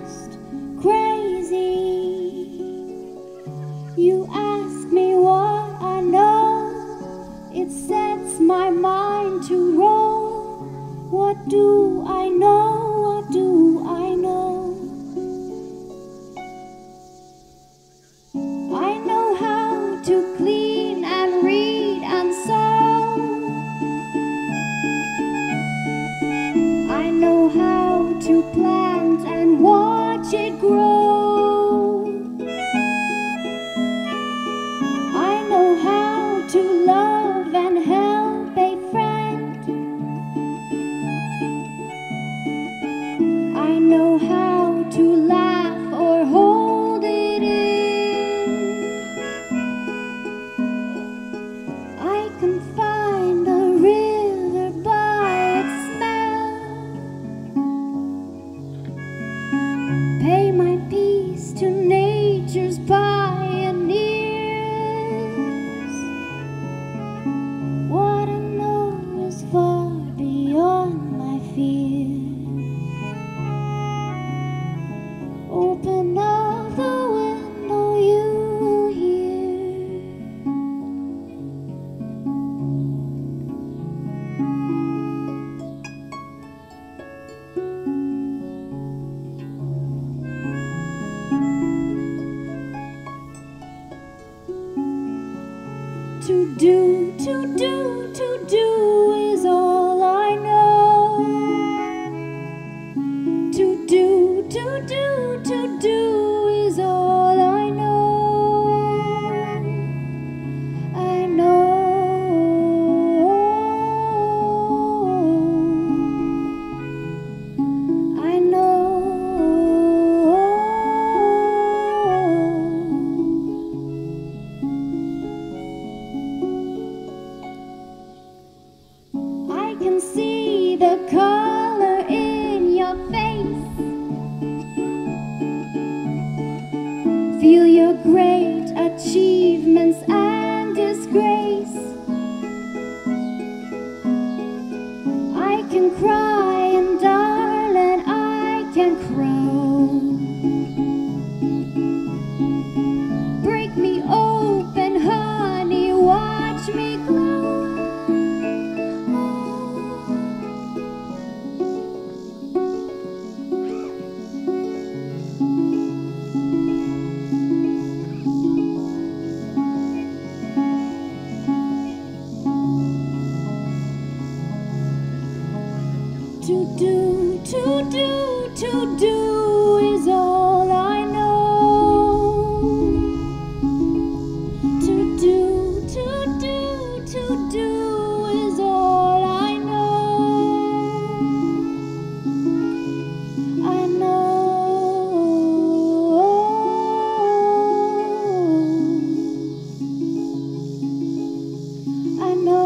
just crazy. You ask me what I know, it sets my mind to roll. What do I know? What do I know? I know how to clean and read and sew. I know how watch it grow. I know how to love and help do, to do, to do great achievements and disgrace. I can cry and darling, I can cry. To do, to do, to do is all I know. To do, to do, to do is all I know. I know. I know.